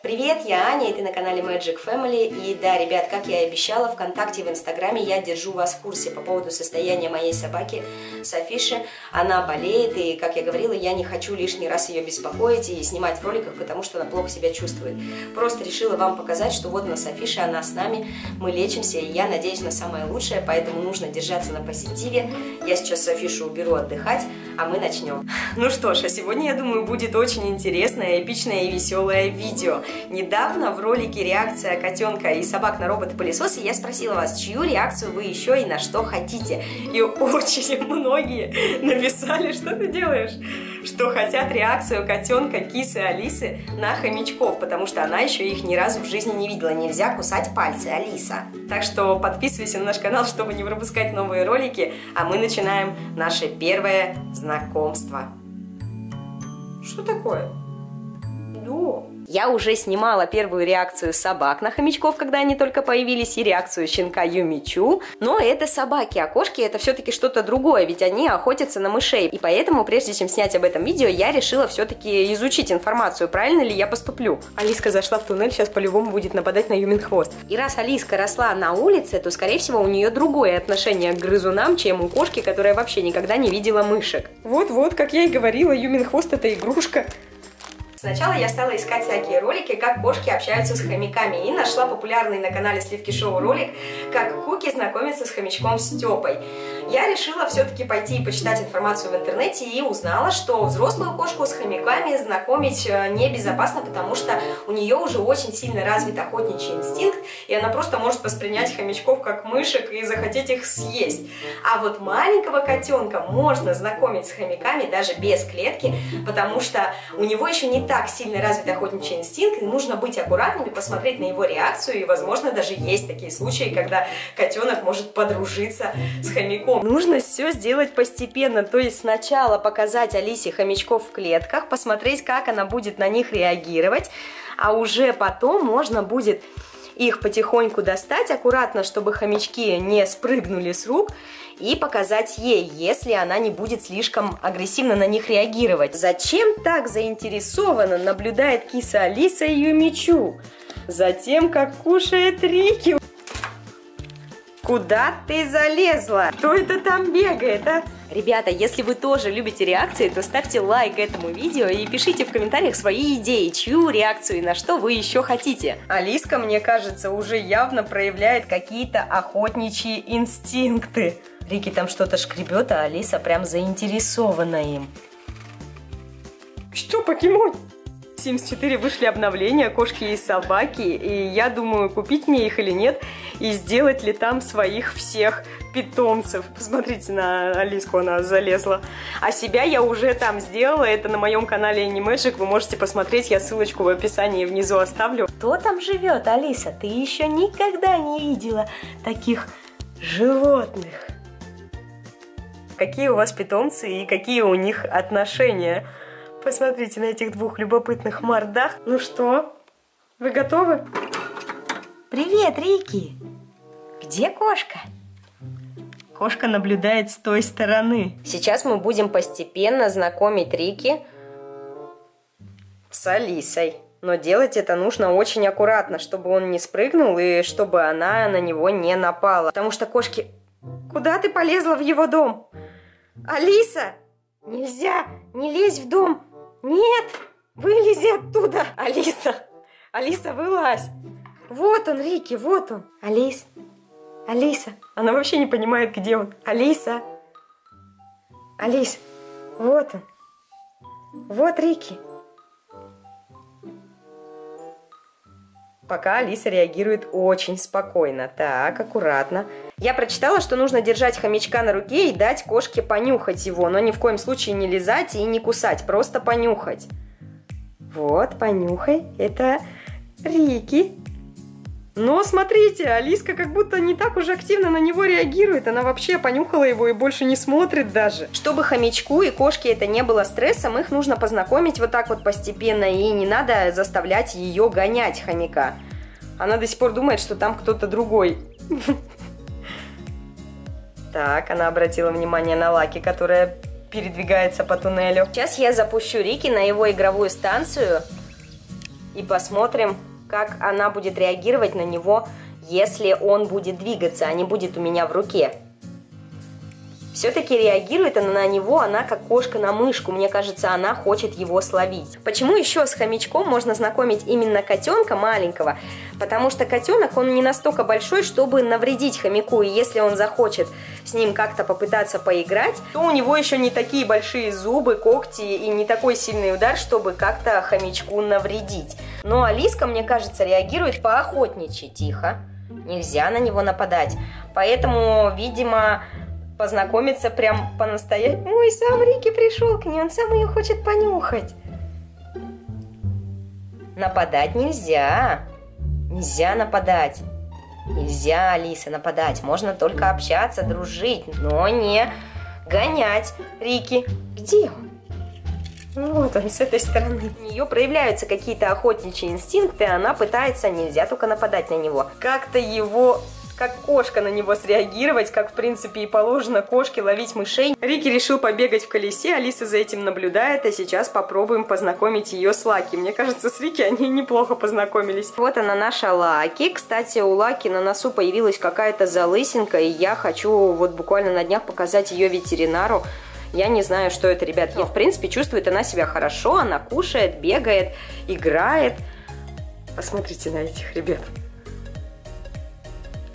Привет, я Аня, и ты на канале Magic Family. И да, ребят, как я и обещала, ВКонтакте и в Инстаграме я держу вас в курсе по поводу состояния моей собаки Софиши. Она болеет, и, как я говорила, я не хочу лишний раз ее беспокоить и снимать в роликах, потому что она плохо себя чувствует. Просто решила вам показать, что вот на Софише, она с нами, мы лечимся, и я надеюсь на самое лучшее, поэтому нужно держаться на позитиве. Я сейчас Софишу уберу отдыхать, а мы начнем. Ну что ж, а сегодня, я думаю, будет очень интересное, эпичное и веселое видео. Недавно в ролике «Реакция котенка и собак на робот-пылесосы» я спросила вас, чью реакцию вы еще и на что хотите. И очень многие написали, что ты делаешь, что хотят реакцию котенка, кисы, Алисы на хомячков, потому что она еще их ни разу в жизни не видела. Нельзя кусать пальцы, Алиса. Так что подписывайся на наш канал, чтобы не пропускать новые ролики, а мы начинаем наше первое знакомство. Что такое? Да. Я уже снимала первую реакцию собак на хомячков, когда они только появились, и реакцию щенка Юмичу. Но это собаки, а кошки это все-таки что-то другое, ведь они охотятся на мышей. И поэтому, прежде чем снять об этом видео, я решила все-таки изучить информацию, правильно ли я поступлю. Алиска зашла в туннель, сейчас по-любому будет нападать на Юмин хвост. И раз Алиска росла на улице, то, скорее всего, у нее другое отношение к грызунам, чем у кошки, которая вообще никогда не видела мышек. Вот-вот, как я и говорила, Юмин хвост это игрушка. Сначала я стала искать всякие ролики, как кошки общаются с хомяками, и нашла популярный на канале Сливки Шоу ролик, как Куки знакомится с хомячком Степой. Я решила все-таки пойти и почитать информацию в интернете и узнала, что взрослую кошку с хомяками знакомить э, небезопасно, потому что у нее уже очень сильно развит охотничий инстинкт, и она просто может воспринять хомячков как мышек и захотеть их съесть. А вот маленького котенка можно знакомить с хомяками даже без клетки, потому что у него еще не так сильно развит охотничий инстинкт, и нужно быть аккуратным и посмотреть на его реакцию, и, возможно, даже есть такие случаи, когда котенок может подружиться с хомяком Нужно все сделать постепенно, то есть сначала показать Алисе хомячков в клетках, посмотреть, как она будет на них реагировать, а уже потом можно будет их потихоньку достать аккуратно, чтобы хомячки не спрыгнули с рук, и показать ей, если она не будет слишком агрессивно на них реагировать. Зачем так заинтересованно наблюдает киса Алиса ее мечу? Затем, как кушает Рики. Куда ты залезла? Кто это там бегает, а? Ребята, если вы тоже любите реакции, то ставьте лайк этому видео и пишите в комментариях свои идеи, чью реакцию и на что вы еще хотите. Алиска, мне кажется, уже явно проявляет какие-то охотничьи инстинкты. Рики там что-то шкребет, а Алиса прям заинтересована им. Что, покемон? Sims 4 вышли обновления кошки и собаки, и я думаю, купить мне их или нет, и сделать ли там своих всех питомцев. Посмотрите на Алиску, она залезла. А себя я уже там сделала, это на моем канале Animagic, вы можете посмотреть, я ссылочку в описании внизу оставлю. Кто там живет, Алиса? Ты еще никогда не видела таких животных. Какие у вас питомцы и какие у них отношения? Посмотрите на этих двух любопытных мордах. Ну что, вы готовы? Привет, Рики! Где кошка? Кошка наблюдает с той стороны. Сейчас мы будем постепенно знакомить Рики с Алисой. Но делать это нужно очень аккуратно, чтобы он не спрыгнул и чтобы она на него не напала. Потому что кошки... Куда ты полезла в его дом? Алиса! Нельзя! Не лезь в дом! Нет! Вылези оттуда! Алиса! Алиса, вылазь! Вот он, Рики, вот он! Алис! Алиса! Она вообще не понимает, где он. Алиса! Алис! Вот он! Вот Рики! Пока Алиса реагирует очень спокойно. Так, аккуратно. Я прочитала, что нужно держать хомячка на руке и дать кошке понюхать его, но ни в коем случае не лизать и не кусать, просто понюхать. Вот, понюхай. Это Рики. Но смотрите, Алиска как будто не так уже активно на него реагирует. Она вообще понюхала его и больше не смотрит даже. Чтобы хомячку и кошке это не было стрессом, их нужно познакомить вот так вот постепенно. И не надо заставлять ее гонять хомяка. Она до сих пор думает, что там кто-то другой. Так, она обратила внимание на Лаки, которая передвигается по туннелю. Сейчас я запущу Рики на его игровую станцию и посмотрим, как она будет реагировать на него, если он будет двигаться, а не будет у меня в руке. Все-таки реагирует она на него, она как кошка на мышку. Мне кажется, она хочет его словить. Почему еще с хомячком можно знакомить именно котенка маленького? Потому что котенок, он не настолько большой, чтобы навредить хомяку. И если он захочет с ним как-то попытаться поиграть, то у него еще не такие большие зубы, когти и не такой сильный удар, чтобы как-то хомячку навредить. Но Алиска, мне кажется, реагирует поохотничьи. Тихо. Нельзя на него нападать. Поэтому, видимо, познакомиться прям по-настоящему. Ой, сам Рики пришел к ней, он сам ее хочет понюхать. Нападать нельзя. Нельзя нападать. Нельзя, Алиса, нападать. Можно только общаться, дружить, но не гонять. Рики, где он? Вот он, с этой стороны. У нее проявляются какие-то охотничьи инстинкты, она пытается, нельзя только нападать на него. Как-то его как кошка на него среагировать, как в принципе и положено кошке ловить мышей. Рики решил побегать в колесе, Алиса за этим наблюдает, а сейчас попробуем познакомить ее с Лаки. Мне кажется, с Рики они неплохо познакомились. Вот она наша Лаки. Кстати, у Лаки на носу появилась какая-то залысинка, и я хочу вот буквально на днях показать ее ветеринару. Я не знаю, что это, ребят. Но, в принципе, чувствует она себя хорошо, она кушает, бегает, играет. Посмотрите на этих ребят.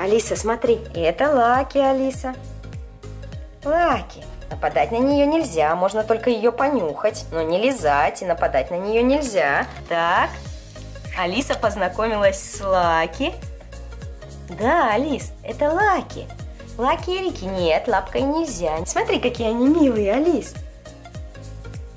Алиса, смотри, это Лаки, Алиса. Лаки. Нападать на нее нельзя, можно только ее понюхать, но не лизать и нападать на нее нельзя. Так, Алиса познакомилась с Лаки. Да, Алис, это Лаки. Лаки и Рики нет, лапкой нельзя. Смотри, какие они милые, Алис.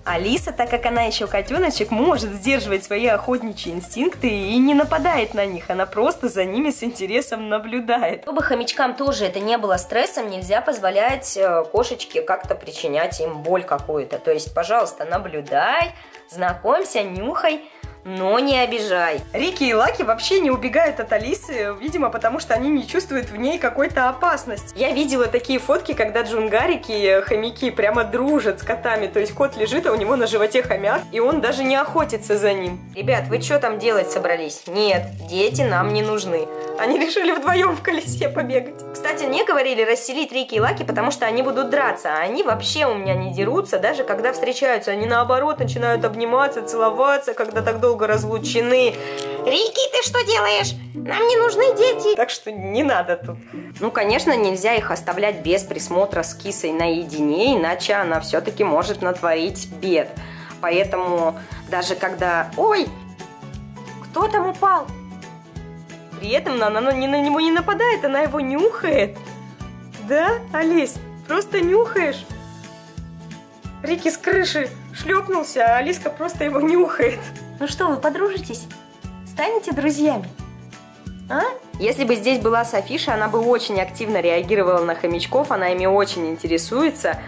Алиса, так как она еще котеночек, может сдерживать свои охотничьи инстинкты и не нападает на них. Она просто за ними с интересом наблюдает. Чтобы хомячкам тоже это не было стрессом, нельзя позволять э, кошечке как-то причинять им боль какую-то. То есть, пожалуйста, наблюдай, знакомься, нюхай но не обижай. Рики и Лаки вообще не убегают от Алисы, видимо, потому что они не чувствуют в ней какой-то опасности. Я видела такие фотки, когда джунгарики, хомяки прямо дружат с котами, то есть кот лежит, а у него на животе хомяк, и он даже не охотится за ним. Ребят, вы что там делать собрались? Нет, дети нам не нужны. Они решили вдвоем в колесе побегать. Кстати, мне говорили расселить Рики и Лаки, потому что они будут драться, а они вообще у меня не дерутся, даже когда встречаются. Они наоборот начинают обниматься, целоваться, когда так долго долго разлучены. Рики, ты что делаешь? Нам не нужны дети. Так что не надо тут. Ну, конечно, нельзя их оставлять без присмотра с кисой наедине, иначе она все-таки может натворить бед. Поэтому даже когда... Ой, кто там упал? При этом она на него не нападает, она его нюхает. Да, Алис, просто нюхаешь? Рики с крыши шлепнулся, а Алиска просто его нюхает. Ну что, вы подружитесь? Станете друзьями? А? Если бы здесь была Софиша, она бы очень активно реагировала на хомячков, она ими очень интересуется.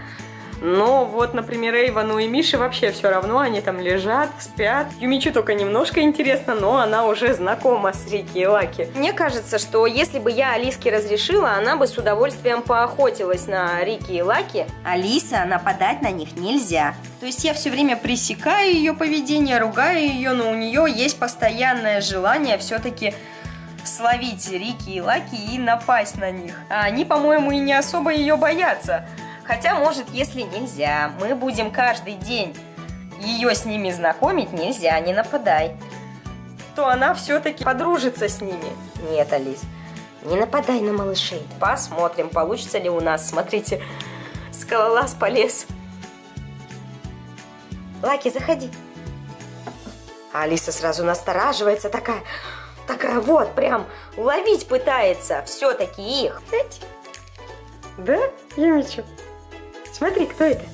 Но вот, например, Эйвану и Мише вообще все равно, они там лежат, спят. Юмичу только немножко интересно, но она уже знакома с Рики и Лаки. Мне кажется, что если бы я Алиске разрешила, она бы с удовольствием поохотилась на Рики и Лаки. Алиса, нападать на них нельзя. То есть я все время пресекаю ее поведение, ругаю ее, но у нее есть постоянное желание все-таки словить Рики и Лаки и напасть на них. А они, по-моему, и не особо ее боятся. Хотя, может, если нельзя, мы будем каждый день ее с ними знакомить, нельзя, не нападай. То она все-таки подружится с ними. Нет, Алис, не нападай на малышей. Посмотрим, получится ли у нас. Смотрите, скалолаз полез. Лаки, заходи. Алиса сразу настораживается, такая, такая вот, прям уловить пытается все-таки их. Да, Юмичу? Смотри, кто это?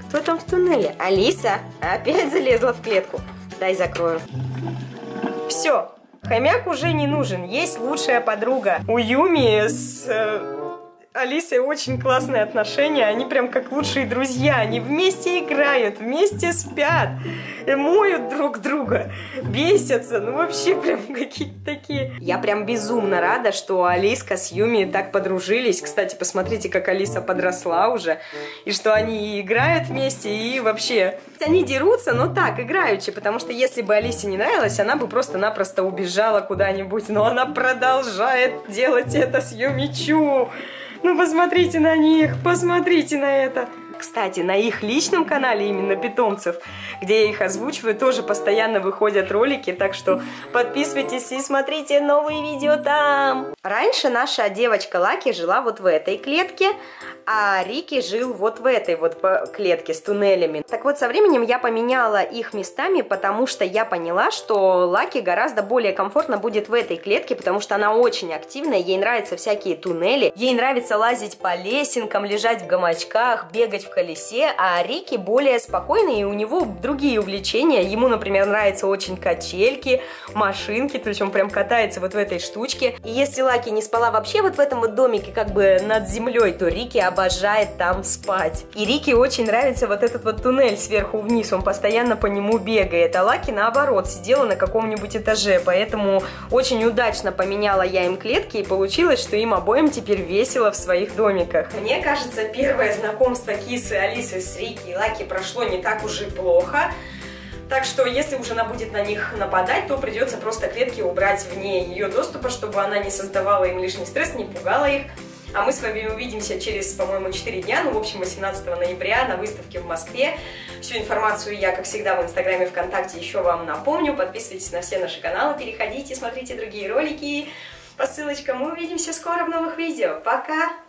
Кто там в туннеле? Алиса опять залезла в клетку. Дай закрою. Все, хомяк уже не нужен. Есть лучшая подруга у Юми с... Э, Алисой очень классные отношения, они прям как лучшие друзья, они вместе играют, вместе спят, моют друг друга, бесятся, ну вообще прям какие-то такие. Я прям безумно рада, что Алиска с Юми так подружились. Кстати, посмотрите, как Алиса подросла уже, и что они играют вместе, и вообще... Они дерутся, но так, играючи, потому что если бы Алисе не нравилось, она бы просто-напросто убежала куда-нибудь, но она продолжает делать это с Юмичу. Ну посмотрите на них, посмотрите на это. Кстати, на их личном канале именно питомцев, где я их озвучиваю, тоже постоянно выходят ролики, так что подписывайтесь и смотрите новые видео там. Раньше наша девочка Лаки жила вот в этой клетке, а Рики жил вот в этой вот клетке с туннелями. Так вот, со временем я поменяла их местами, потому что я поняла, что Лаки гораздо более комфортно будет в этой клетке, потому что она очень активная, ей нравятся всякие туннели, ей нравится лазить по лесенкам, лежать в гамачках, бегать в колесе, а Рики более спокойный, и у него другие увлечения. Ему, например, нравятся очень качельки, машинки, то есть он прям катается вот в этой штучке. И если Лаки не спала вообще вот в этом вот домике, как бы над землей, то Рики обожает там спать. И Рике очень нравится вот этот вот туннель сверху вниз, он постоянно по нему бегает. А Лаки наоборот сидела на каком-нибудь этаже, поэтому очень удачно поменяла я им клетки и получилось, что им обоим теперь весело в своих домиках. Мне кажется, первое знакомство Кисы, Алисы с Рики и Лаки прошло не так уж и плохо. Так что, если уже она будет на них нападать, то придется просто клетки убрать вне ее доступа, чтобы она не создавала им лишний стресс, не пугала их. А мы с вами увидимся через, по-моему, 4 дня, ну, в общем, 18 ноября на выставке в Москве. Всю информацию я, как всегда, в Инстаграме, ВКонтакте еще вам напомню. Подписывайтесь на все наши каналы, переходите, смотрите другие ролики по ссылочкам. Мы увидимся скоро в новых видео. Пока!